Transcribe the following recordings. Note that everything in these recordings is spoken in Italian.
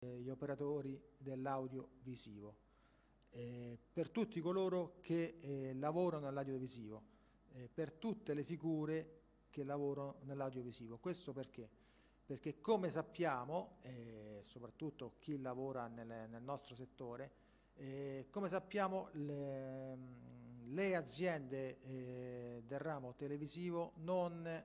gli operatori dell'audiovisivo, eh, per tutti coloro che eh, lavorano nell'audiovisivo, eh, per tutte le figure che lavorano nell'audiovisivo. Questo perché? Perché come sappiamo, eh, soprattutto chi lavora nel, nel nostro settore, eh, come sappiamo le, le aziende eh, del ramo televisivo non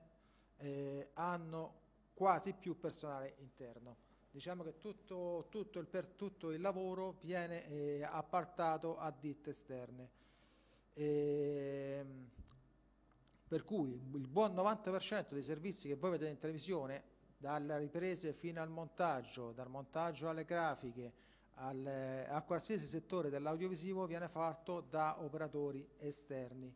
hanno quasi più personale interno. Diciamo che tutto, tutto, il, per tutto il lavoro viene eh, appartato a ditte esterne. E, ehm, per cui il buon 90% dei servizi che voi vedete in televisione, dalle riprese fino al montaggio, dal montaggio alle grafiche, al, a qualsiasi settore dell'audiovisivo viene fatto da operatori esterni.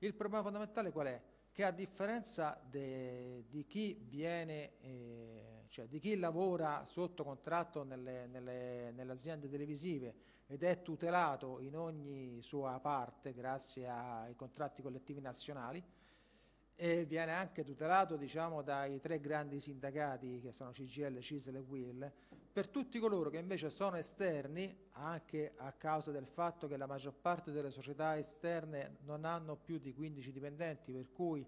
Il problema fondamentale qual è? Che a differenza de, di chi viene, eh, cioè di chi lavora sotto contratto nelle, nelle, nelle aziende televisive ed è tutelato in ogni sua parte grazie ai contratti collettivi nazionali, e viene anche tutelato diciamo, dai tre grandi sindacati che sono CGL, CISL e WIL, per tutti coloro che invece sono esterni, anche a causa del fatto che la maggior parte delle società esterne non hanno più di 15 dipendenti, per cui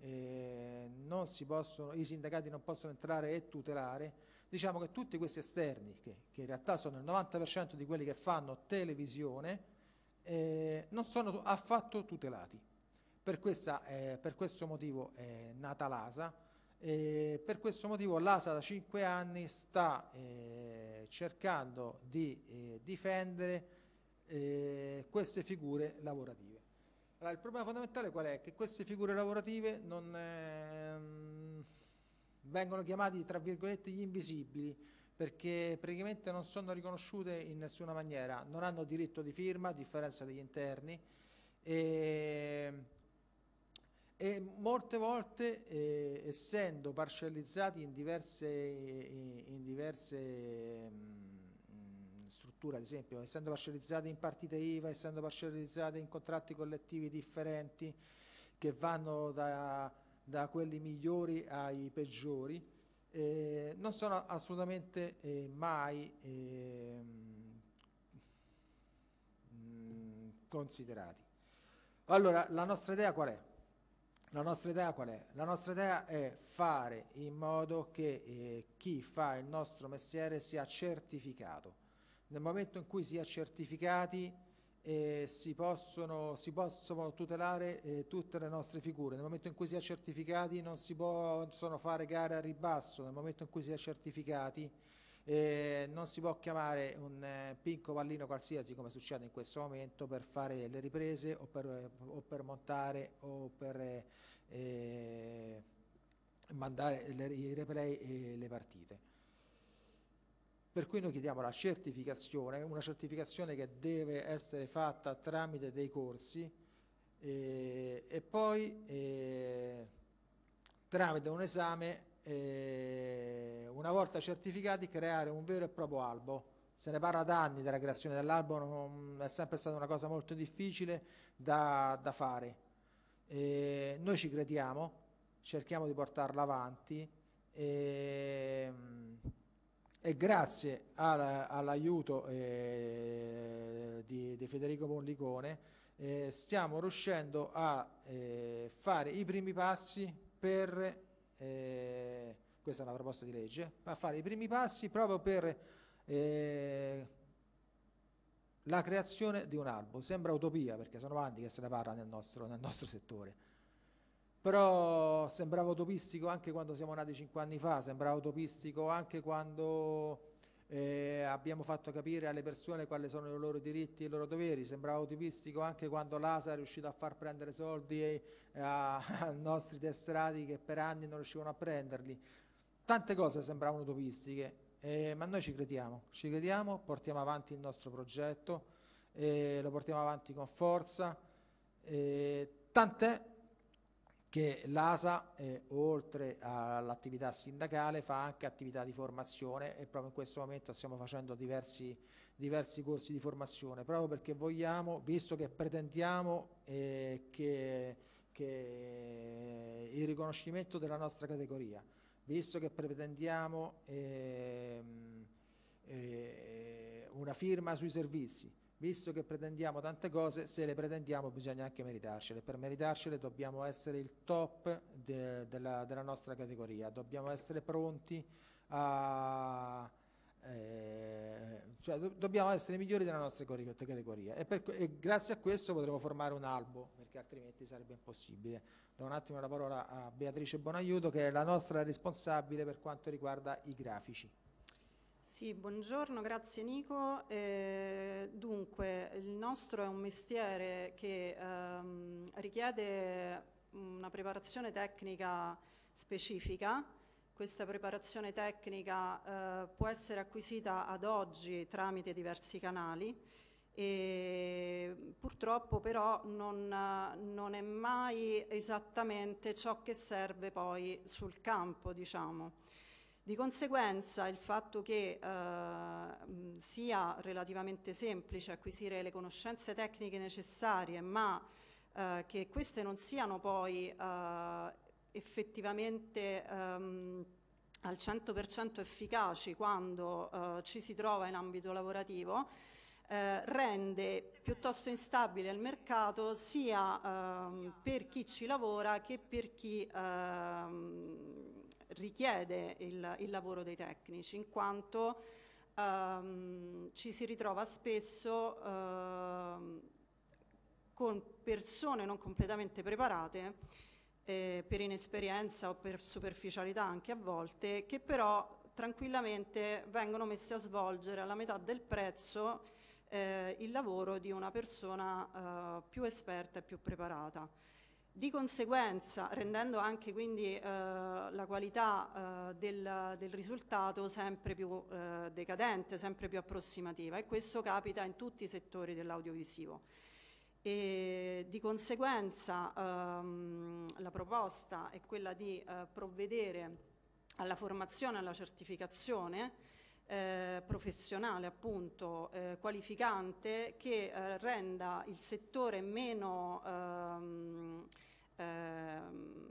eh, possono, i sindacati non possono entrare e tutelare, diciamo che tutti questi esterni, che, che in realtà sono il 90% di quelli che fanno televisione, eh, non sono affatto tutelati. Per, questa, eh, per questo motivo è nata l'ASA per questo motivo l'ASA da cinque anni sta eh, cercando di eh, difendere eh, queste figure lavorative. Allora, il problema fondamentale qual è? Che queste figure lavorative non, ehm, vengono chiamati tra virgolette gli invisibili perché praticamente non sono riconosciute in nessuna maniera, non hanno diritto di firma a differenza degli interni e e molte volte eh, essendo parcellizzati in diverse, in diverse mh, mm, strutture, ad esempio essendo parcellizzati in partite IVA, essendo parcellizzati in contratti collettivi differenti che vanno da, da quelli migliori ai peggiori, eh, non sono assolutamente eh, mai mh, considerati. Allora, la nostra idea qual è? La nostra idea qual è? La nostra idea è fare in modo che eh, chi fa il nostro mestiere sia certificato. Nel momento in cui sia certificati eh, si, possono, si, possono, tutelare eh, tutte le nostre figure. Nel momento in cui si è certificati non si possono fare gare a ribasso, nel momento in cui si è certificati eh, non si può chiamare un eh, pinco pallino qualsiasi come succede in questo momento per fare le riprese o per, o per montare o per eh, mandare le, i replay e le partite. Per cui noi chiediamo la certificazione, una certificazione che deve essere fatta tramite dei corsi eh, e poi eh, tramite un esame eh, una volta certificati creare un vero e proprio albo. Se ne parla da anni della creazione dell'albo, è sempre stata una cosa molto difficile da, da fare. E noi ci crediamo, cerchiamo di portarla avanti e, e grazie all'aiuto eh, di, Federico Monlicone eh, stiamo riuscendo a eh, fare i primi passi per questa è una proposta di legge, a fare i primi passi proprio per la creazione di un albo. Sembra utopia perché sono anni che se ne parla nel nostro, nel nostro settore, però sembrava utopistico anche quando siamo nati cinque anni fa, sembrava utopistico anche quando eh, abbiamo fatto capire alle persone quali sono i loro diritti e i loro doveri, sembrava utopistico anche quando l'ASA è riuscita a far prendere soldi ai, ai nostri tesserati che per anni non riuscivano a prenderli. Tante cose sembravano utopistiche, eh, ma noi ci crediamo, ci crediamo, portiamo avanti il nostro progetto, eh, lo portiamo avanti con forza, tant'è che l'ASA, eh, oltre all'attività sindacale, fa anche attività di formazione e proprio in questo momento stiamo facendo diversi, diversi corsi di formazione, proprio perché vogliamo, visto che pretendiamo eh, che, che il riconoscimento della nostra categoria, visto che pretendiamo ehm, eh, una firma sui servizi. Visto che pretendiamo tante cose, se le pretendiamo bisogna anche meritarcele. Per meritarcele dobbiamo essere il top de, della, della nostra categoria, dobbiamo essere pronti a eh, cioè, do dobbiamo essere migliori della nostra categoria e, per, e, grazie a questo potremo formare un albo perché altrimenti sarebbe impossibile. Do un attimo la parola a Beatrice Bonaiuto che è la nostra responsabile per quanto riguarda i grafici. Sì, buongiorno, grazie Nico. Eh, nostro è un mestiere che ehm, richiede una preparazione tecnica specifica questa preparazione tecnica eh, può essere acquisita ad oggi tramite diversi canali e purtroppo però non, non, è mai esattamente ciò che serve poi sul campo, diciamo. Di conseguenza il fatto che eh, sia relativamente semplice acquisire le conoscenze tecniche necessarie, ma eh, che queste non siano poi eh, effettivamente ehm, al 100% efficaci quando eh, ci si trova in ambito lavorativo, eh, rende piuttosto instabile il mercato sia ehm, per chi ci lavora che per chi ehm, richiede il, il, lavoro dei tecnici, in quanto ehm, ci si ritrova spesso ehm, con persone non completamente preparate eh, per inesperienza o per superficialità anche a volte, che però tranquillamente vengono messi a svolgere alla metà del prezzo eh, il lavoro di una persona eh, più esperta e più preparata. Di conseguenza, rendendo anche quindi eh, la qualità eh, del, del, risultato sempre più eh, decadente, sempre più approssimativa. E questo capita in tutti i settori dell'audiovisivo. Di conseguenza ehm, la proposta è quella di eh, provvedere alla formazione e alla certificazione eh, professionale appunto eh, qualificante che eh, renda il settore meno ehm, ehm,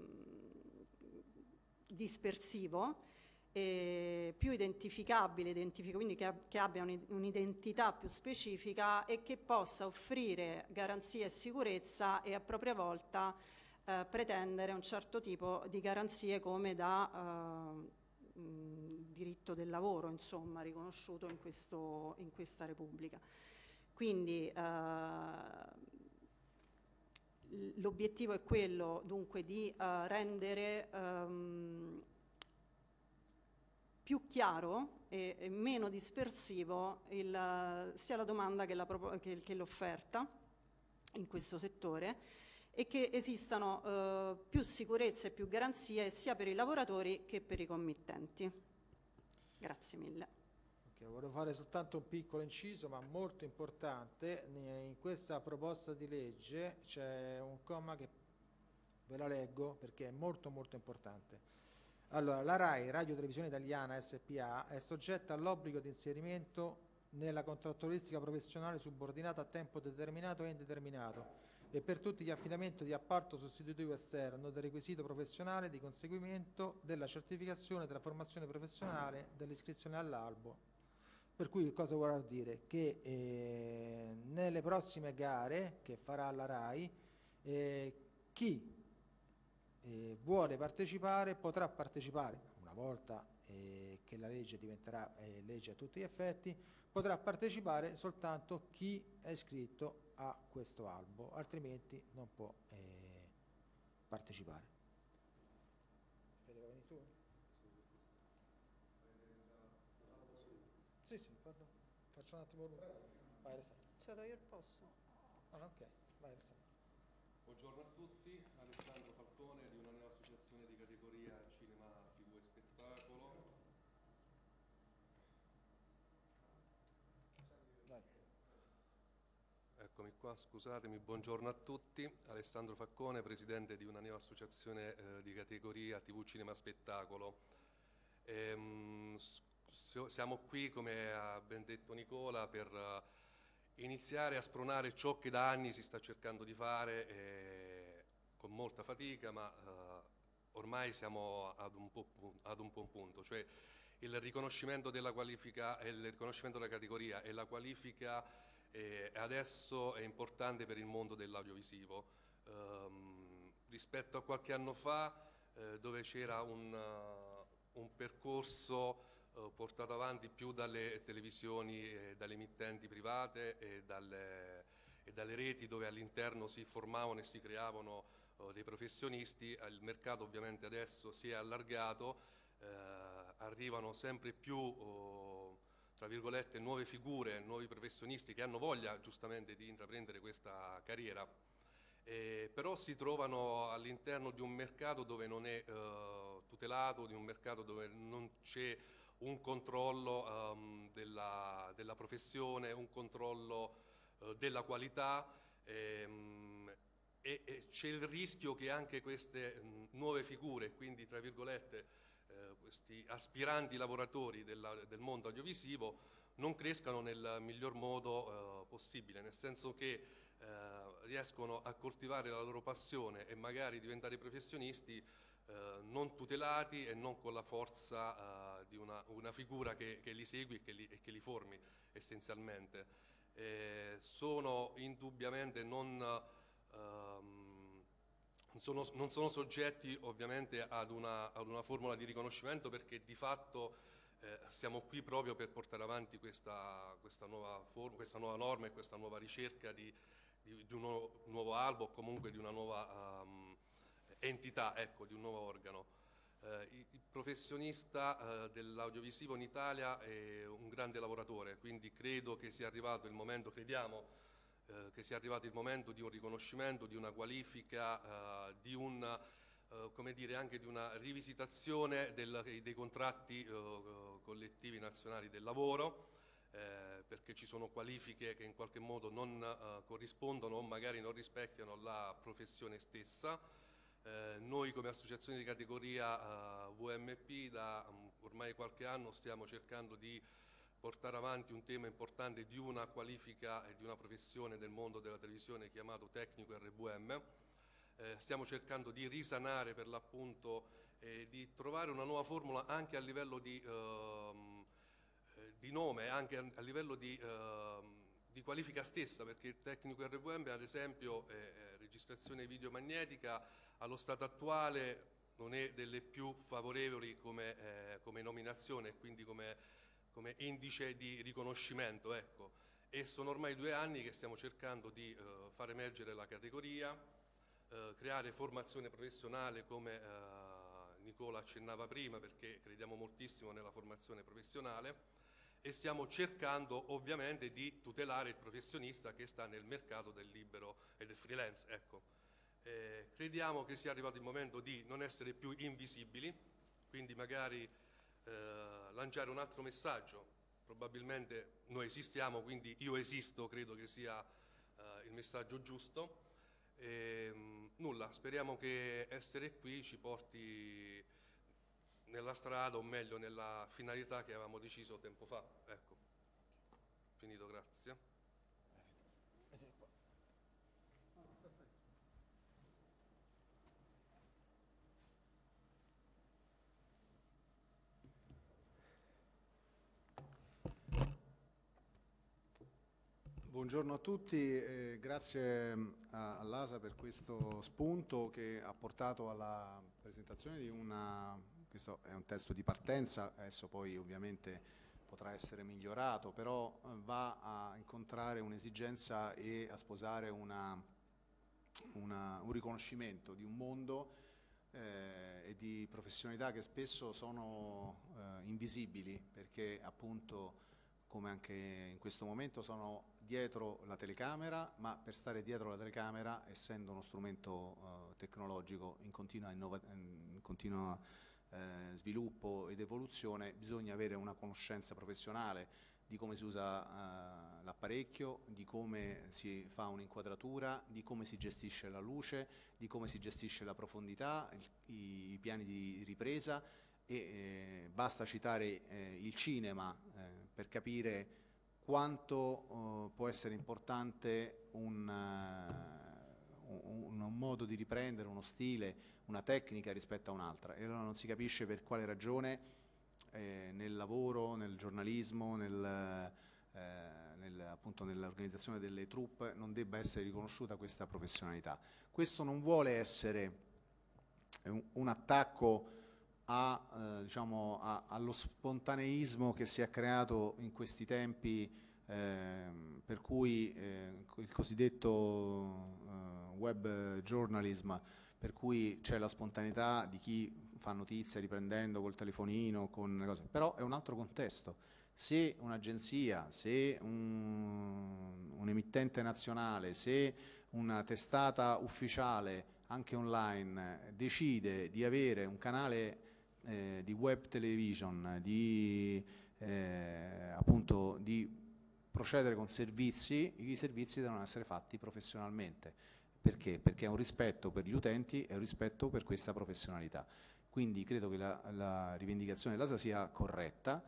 dispersivo più identificabile, identific quindi che, che abbia un'identità più specifica e che possa offrire garanzia e sicurezza e a propria volta eh, pretendere un certo tipo di garanzie come da eh, diritto del lavoro, insomma, riconosciuto in, questo, in questa Repubblica. Quindi eh, l'obiettivo è quello dunque di uh, rendere um, più chiaro e, e meno dispersivo il, sia la domanda che l'offerta in questo settore e che esistano eh, più sicurezze e più garanzie sia per i lavoratori che per i committenti. Grazie mille. Okay, volevo fare soltanto un piccolo inciso ma molto importante. In questa proposta di legge c'è un comma che ve la leggo perché è molto molto importante. Allora, la RAI, Radio Televisione Italiana SPA, è soggetta all'obbligo di inserimento nella contrattualistica professionale subordinata a tempo determinato e indeterminato e per tutti gli affidamenti di appalto sostitutivo esterno del requisito professionale di conseguimento della certificazione della formazione professionale dell'iscrizione all'albo. Per cui cosa vuol dire? Che eh, nelle prossime gare che farà la RAI eh, chi eh, vuole partecipare potrà partecipare una volta che la legge diventerà eh, legge a tutti gli effetti potrà partecipare soltanto chi è iscritto a questo albo altrimenti non può eh, partecipare Sì, sì, parlo. Faccio un attimo Vai, resta. Ce do io il posto. Ah, ok. Vai, resta. Buongiorno a tutti, Alessandro Falcone di una nuova associazione di categoria Cinema, TV e Spettacolo. Dai. Eccomi qua, scusatemi, buongiorno a tutti. Alessandro Faccone, presidente di una nuova associazione eh, di categoria TV Cinema Spettacolo. Ehm, siamo qui, come ha ben detto Nicola, per uh, iniziare a spronare ciò che da anni si sta cercando di fare eh, con molta fatica, ma eh, ormai siamo ad un, ad un buon punto, cioè il riconoscimento della qualifica, il riconoscimento della categoria e la qualifica eh, adesso è importante per il mondo dell'audiovisivo. Um, rispetto a qualche anno fa eh, dove c'era un, uh, un, percorso uh, portato avanti più dalle televisioni, e dalle emittenti private e dalle, e dalle reti dove all'interno si formavano e si creavano uh, dei professionisti, il mercato ovviamente adesso si è allargato, arrivano sempre più tra virgolette, nuove figure, nuovi professionisti che hanno voglia giustamente di intraprendere questa carriera, eh, però si trovano all'interno di un mercato dove non è eh, tutelato, di un mercato dove non c'è un controllo um, della, della, professione, un controllo uh, della qualità ehm, e, e c'è il rischio che anche queste mh, nuove figure, quindi tra virgolette eh, questi aspiranti lavoratori della, del mondo audiovisivo non crescano nel miglior modo eh, possibile, nel senso che eh, riescono a coltivare la loro passione e magari diventare professionisti eh, non tutelati e non con la forza eh, di una, una, figura che, che li segui e che li, e che li formi essenzialmente. Eh, sono indubbiamente non ehm, sono, non sono soggetti ovviamente ad una, ad una, formula di riconoscimento perché di fatto eh, siamo qui proprio per portare avanti questa, questa, nuova, forma, questa nuova, norma e questa nuova ricerca di, di, di un nuovo, nuovo, albo o comunque di una nuova um, entità, ecco, di un nuovo organo. Eh, il professionista eh, dell'audiovisivo in Italia è un grande lavoratore, quindi credo che sia arrivato il momento, crediamo, eh, che sia arrivato il momento di un riconoscimento, di una qualifica, eh, di un, eh, come dire, anche di una rivisitazione del, dei contratti eh, collettivi nazionali del lavoro, eh, perché ci sono qualifiche che in qualche modo non corrispondono o magari non rispecchiano la professione stessa. noi come associazione di categoria VMP da um, ormai qualche anno stiamo cercando di portare avanti un tema importante di una qualifica e di una professione del mondo della televisione chiamato tecnico RVM. Eh, stiamo cercando di risanare per l'appunto e di trovare una nuova formula anche a livello di, ehm, eh, di nome, anche a, livello di, eh, di, qualifica stessa, perché il tecnico RVM ad esempio è registrazione video magnetica allo stato attuale non è delle più favorevoli come, eh, come nominazione e quindi come come indice di riconoscimento. Ecco. E sono ormai due anni che stiamo cercando di eh, far emergere la categoria, eh, creare formazione professionale come eh, Nicola accennava prima perché crediamo moltissimo nella formazione professionale e stiamo cercando ovviamente di tutelare il professionista che sta nel mercato del libero e del freelance. Ecco. Eh, crediamo che sia arrivato il momento di non essere più invisibili, quindi magari eh, lanciare un altro messaggio. Probabilmente noi esistiamo, quindi io esisto, credo che sia eh, il messaggio giusto. E, mh, nulla, speriamo che essere qui ci porti nella strada, o meglio nella finalità che avevamo deciso tempo fa. Ecco, finito, grazie. Buongiorno a tutti, eh, grazie mm, all'ASA per questo spunto che ha portato alla presentazione di una, questo è un testo di partenza, adesso poi ovviamente potrà essere migliorato, però eh, va a incontrare un'esigenza e a sposare una, una, un riconoscimento di un mondo eh, e di professionalità che spesso sono eh, invisibili perché appunto come anche in questo momento sono dietro la telecamera, ma per stare dietro la telecamera, essendo uno strumento uh, tecnologico in continua, in continua uh, sviluppo ed evoluzione, bisogna avere una conoscenza professionale di come si usa uh, l'apparecchio, di come si fa un'inquadratura, di come si gestisce la luce, di come si gestisce la profondità, il, i, i, piani di ripresa e eh, basta citare eh, il cinema eh, per capire quanto uh, può essere importante un, uh, un, un, modo di riprendere, uno stile, una tecnica rispetto a un'altra. E allora non si capisce per quale ragione eh, nel lavoro, nel giornalismo, nel, eh, nel, appunto nell'organizzazione delle truppe non debba essere riconosciuta questa professionalità. Questo non vuole essere un, un attacco a, eh, diciamo, a, allo spontaneismo che si è creato in questi tempi eh, per cui eh, il cosiddetto eh, web journalism per cui c'è la spontaneità di chi fa notizia riprendendo col telefonino, con cose, però è un altro contesto. Se un'agenzia, se un, un emittente nazionale, se una testata ufficiale anche online decide di avere un canale eh, di web television, di, eh, appunto, di procedere con servizi, i servizi devono essere fatti professionalmente. Perché? Perché è un rispetto per gli utenti e un rispetto per questa professionalità. Quindi credo che la, la rivendicazione dell'ASA sia corretta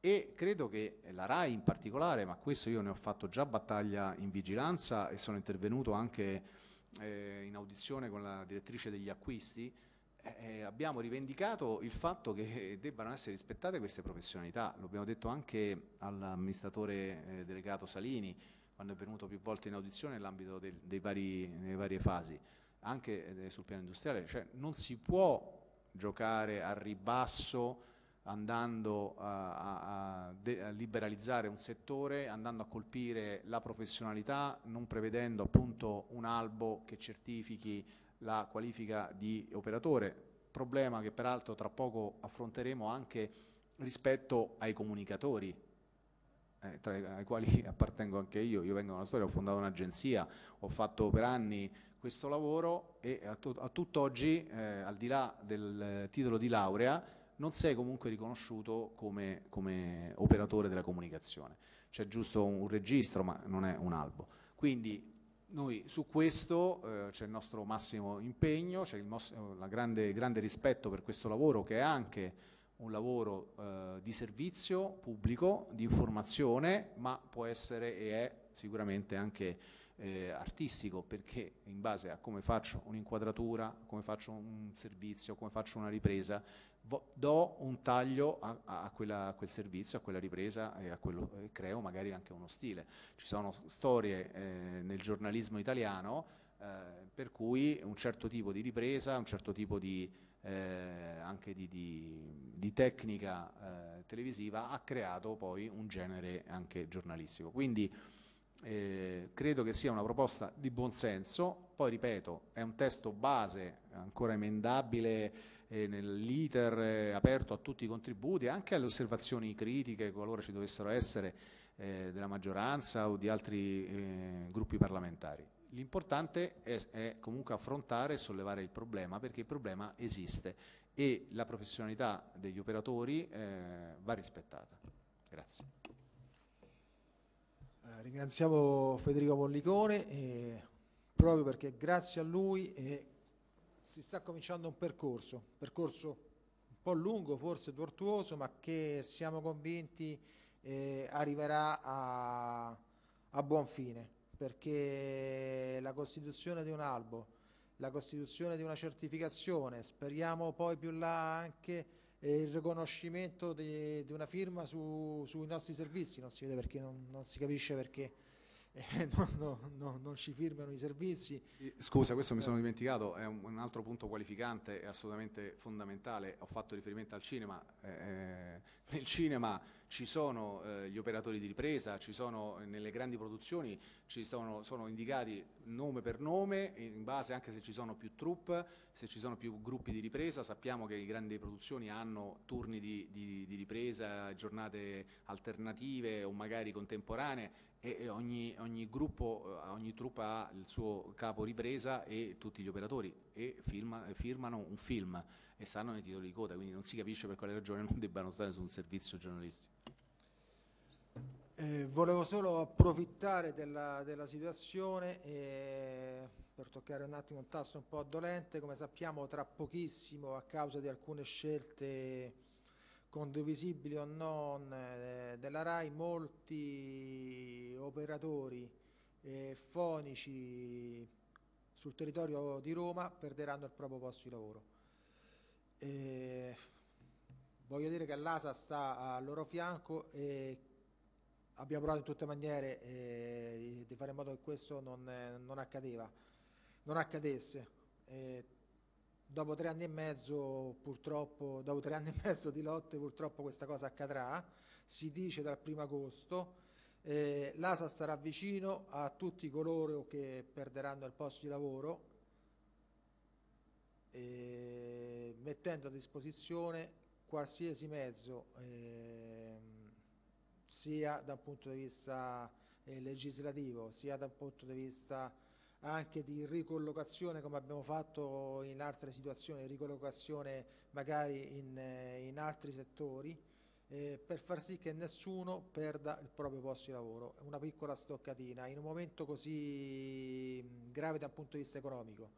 e credo che la RAI in particolare, ma questo io ne ho fatto già battaglia in vigilanza e sono intervenuto anche eh, in audizione con la direttrice degli acquisti, eh, eh abbiamo rivendicato il fatto che debbano essere rispettate queste professionalità, lo abbiamo detto anche all'amministratore eh, delegato Salini quando è venuto più volte in audizione nell'ambito delle varie fasi, anche eh, sul piano industriale, cioè non si può giocare a ribasso andando a, a, a, liberalizzare un settore, andando a colpire la professionalità, non prevedendo appunto un albo che certifichi la qualifica di operatore, problema che peraltro tra poco affronteremo anche rispetto ai comunicatori, eh, tra ai quali appartengo anche io, io vengo da una storia, ho fondato un'agenzia, ho fatto per anni questo lavoro e a, to a tutt'oggi, eh, al di là del titolo di laurea, non sei comunque riconosciuto come, come operatore della comunicazione. C'è giusto un, un, registro, ma non è un albo. Quindi noi su questo eh, c'è il nostro massimo impegno, c'è il, il grande, grande, rispetto per questo lavoro che è anche un lavoro eh, di servizio pubblico, di informazione, ma può essere e è sicuramente anche eh, artistico perché in base a come faccio un'inquadratura, come faccio un servizio, come faccio una ripresa, do un taglio a, a, quella, a, quel servizio, a quella ripresa e a quello, eh, creo magari anche uno stile. Ci sono storie eh, nel giornalismo italiano eh, per cui un certo tipo di ripresa, un certo tipo di, eh, anche di, di, di tecnica eh, televisiva ha creato poi un genere anche giornalistico. Quindi eh, credo che sia una proposta di buonsenso, poi ripeto, è un testo base ancora emendabile eh, nell'iter eh, aperto a tutti i contributi, anche alle osservazioni critiche, qualora ci dovessero essere, eh, della maggioranza o di altri eh, gruppi parlamentari. L'importante è, è comunque affrontare e sollevare il problema, perché il problema esiste e la professionalità degli operatori eh, va rispettata. Grazie. Ringraziamo Federico Mollicone eh, proprio perché grazie a lui eh, si sta cominciando un percorso, un percorso un po' lungo, forse tortuoso, ma che siamo convinti eh, arriverà a, a buon fine, perché la costituzione di un albo, la costituzione di una certificazione, speriamo poi più là anche il riconoscimento di, di una firma su, sui nostri servizi, non si vede perché, non, non si capisce perché eh, no, no, non ci firmano i servizi. Scusa, questo mi sono dimenticato, è un, un, altro punto qualificante, è assolutamente fondamentale, ho fatto riferimento al cinema, eh, eh, nel cinema ci sono eh, gli operatori di ripresa, ci sono nelle grandi produzioni, ci sono, sono, indicati nome per nome, in base anche se ci sono più troupe, se ci sono più gruppi di ripresa, sappiamo che le grandi produzioni hanno turni di, di, di ripresa, giornate alternative o magari contemporanee e ogni, ogni gruppo, eh, ogni truppa ha il suo capo ripresa e tutti gli operatori e firma, firmano un film e stanno nei titoli di coda, quindi non si capisce per quale ragione non debbano stare su un servizio giornalistico. Eh, volevo solo approfittare della, della situazione eh, per toccare un attimo un tasto un po' dolente, come sappiamo tra pochissimo a causa di alcune scelte condivisibili o non eh, della RAI, molti operatori eh, fonici sul territorio di Roma perderanno il proprio posto di lavoro. Eh, voglio dire che l'ASA sta al loro fianco e abbiamo provato in tutte le maniere eh, di fare in modo che questo non, eh, non non accadesse. Dopo tre anni e mezzo, purtroppo, dopo tre anni e mezzo di lotte, purtroppo questa cosa accadrà. Si dice dal primo agosto. Eh, L'ASA starà vicino a tutti coloro che perderanno il posto di lavoro, eh, mettendo a disposizione qualsiasi mezzo. Eh, sia dal punto di vista eh, legislativo, sia dal punto di vista anche di ricollocazione come abbiamo fatto in altre situazioni, ricollocazione magari in, eh, in altri settori, eh, per far sì che nessuno perda il proprio posto di lavoro. Una piccola stoccatina, in un momento così grave dal punto di vista economico,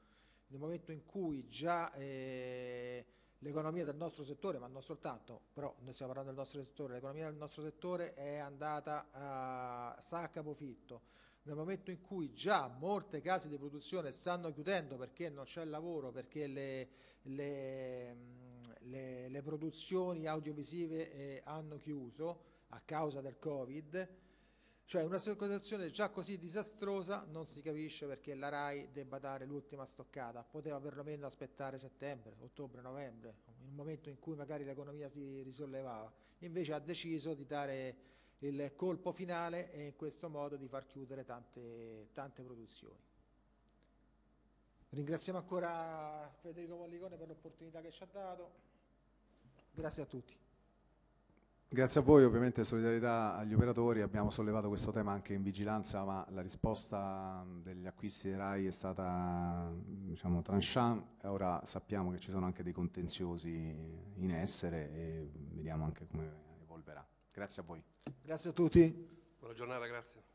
in un momento in cui già eh, l'economia del nostro settore, ma non soltanto, però noi stiamo parlando del nostro settore, l'economia del nostro settore è andata a, sta a capofitto. Nel momento in cui già molte case di produzione stanno chiudendo perché non c'è lavoro, perché le, le, le, le produzioni audiovisive eh, hanno chiuso a causa del Covid, cioè una situazione già così disastrosa non si capisce perché la RAI debba dare l'ultima stoccata, poteva perlomeno aspettare settembre, ottobre, novembre, in un momento in cui magari l'economia si risollevava, invece ha deciso di dare il colpo finale e in questo modo di far chiudere tante, tante produzioni. Ringraziamo ancora Federico Mollicone per l'opportunità che ci ha dato, grazie a tutti. Grazie a voi, ovviamente solidarietà agli operatori, abbiamo sollevato questo tema anche in vigilanza, ma la risposta degli acquisti dei RAI è stata diciamo, tranchant, ora sappiamo che ci sono anche dei contenziosi in essere e vediamo anche come evolverà. Grazie a voi. Grazie a tutti. Buona giornata, grazie.